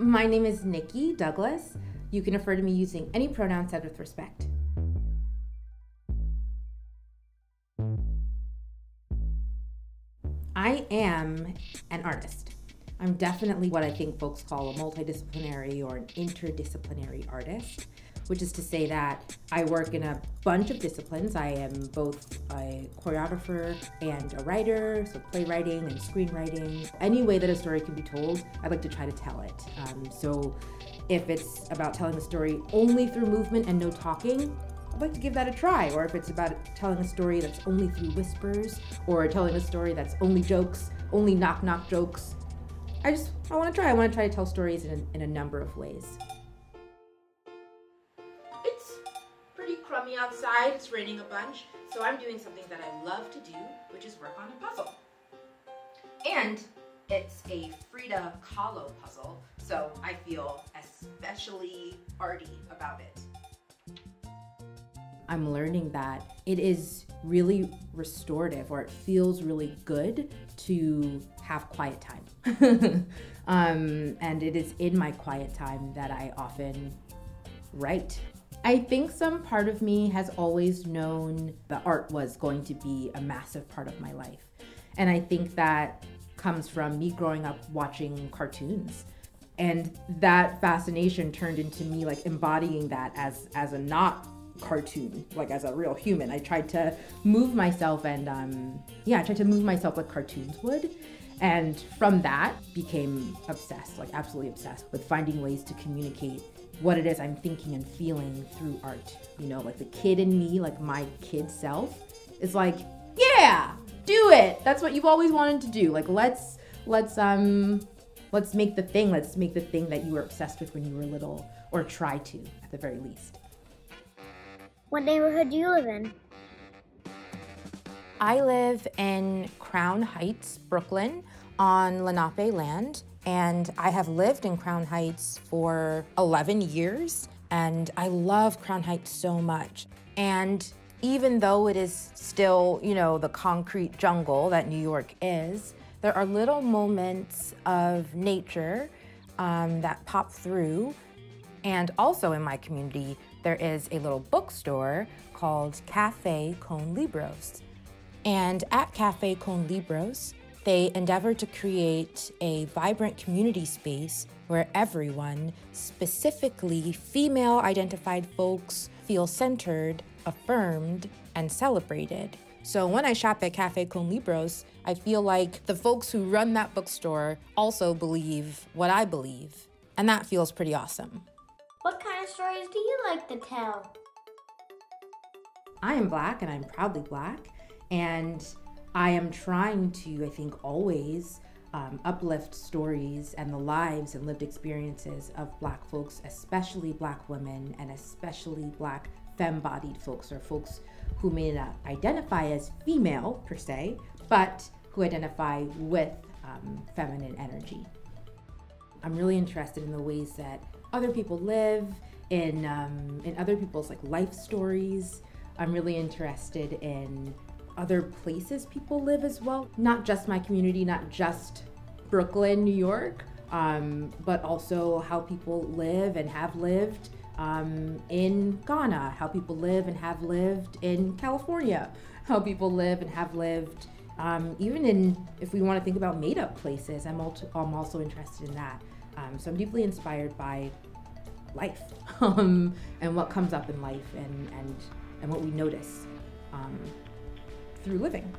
My name is nicHi Douglas. You can refer to me using any pronoun said with respect. I am an artist. I'm definitely what I think folks call a multidisciplinary or an interdisciplinary artist, which is to say that I work in a bunch of disciplines. I am both a choreographer and a writer, so playwriting and screenwriting. Any way that a story can be told, I like to try to tell it. Um, so if it's about telling a story only through movement and no talking, I'd like to give that a try. Or if it's about telling a story that's only through whispers, or telling a story that's only jokes, only knock knock jokes, I just, I want to try. I want to try to tell stories in a, in a number of ways. Crummy outside. It's raining a bunch. So I'm doing something that I love to do, which is work on a puzzle. And it's a Frida Kahlo puzzle, so I feel especially arty about it. I'm learning that it is really restorative or it feels really good to have quiet time. um, and it is in my quiet time that I often write. I think some part of me has always known that art was going to be a massive part of my life. And I think that comes from me growing up watching cartoons and that fascination turned into me like embodying that as as a not cartoon, like as a real human. I tried to move myself and um, yeah, I tried to move myself like cartoons would. And from that, became obsessed, like absolutely obsessed with finding ways to communicate what it is I'm thinking and feeling through art. You know, like the kid in me, like my kid self, is like, yeah, do it. That's what you've always wanted to do. Like let's let's um let's make the thing. Let's make the thing that you were obsessed with when you were little, or try to at the very least. What neighborhood do you live in? I live in Crown Heights, Brooklyn, on Lenape land, and I have lived in Crown Heights for 11 years, and I love Crown Heights so much. And even though it is still, you know, the concrete jungle that New York is, there are little moments of nature um, that pop through. And also in my community, there is a little bookstore called Cafe Con Libros. And at Cafe Con Libros, they endeavor to create a vibrant community space where everyone, specifically female identified folks, feel centered, affirmed, and celebrated. So when I shop at Cafe Con Libros, I feel like the folks who run that bookstore also believe what I believe. And that feels pretty awesome. What kind of stories do you like to tell? I am black and I'm proudly black. And I am trying to, I think, always um, uplift stories and the lives and lived experiences of black folks, especially black women and especially black femme bodied folks or folks who may not identify as female per se, but who identify with um, feminine energy. I'm really interested in the ways that other people live, in um, in other people's like life stories. I'm really interested in other places people live as well. Not just my community, not just Brooklyn, New York, um, but also how people live and have lived um, in Ghana, how people live and have lived in California, how people live and have lived um, even in, if we want to think about made up places, I'm, also, I'm also interested in that. Um, so I'm deeply inspired by life um, and what comes up in life and, and, and what we notice um, through living.